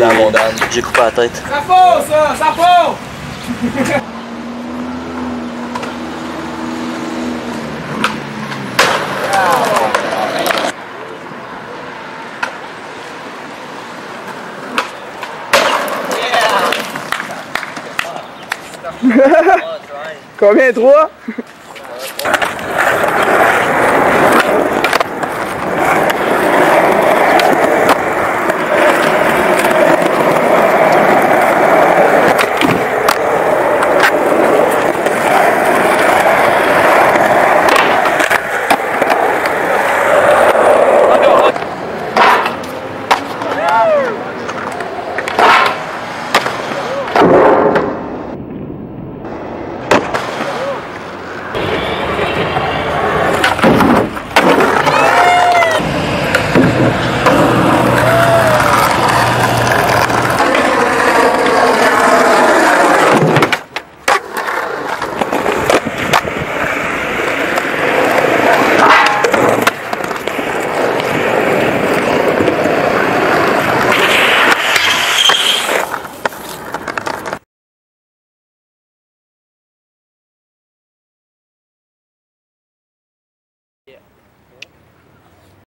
dans la montagne. J'ai coupé la tête. Ça faut, hein, ça! Ça faut! Combien? Trois?